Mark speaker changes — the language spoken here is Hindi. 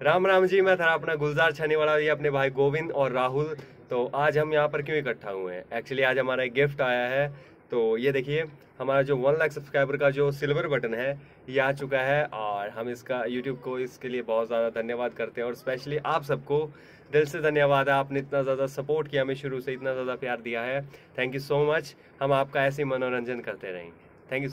Speaker 1: राम राम जी, मैं था अपना गुलजार छाने वाला ये अपने भाई गोविंद और राहुल। तो आज हम यहाँ पर क्यों इकट्ठा हुए हैं? एक्चुअली आज हमारा एक गिफ्ट आया है। तो ये देखिए, हमारा जो वन लाख सब्सक्राइबर का जो सिल्वर बटन है, ये आ चुका है और हम इसका यूट्यूब को इसके लिए बहुत ज़्यादा धन्यवाद करते हैं और स्पेशली आप सबको दिल से धन्यवाद। है आपने इतना ज़्यादा सपोर्ट किया हमें शुरू से, इतना ज़्यादा प्यार दिया है। थैंक यू सो मच हम आपका ऐसे ही मनोरंजन करते रहेंगे।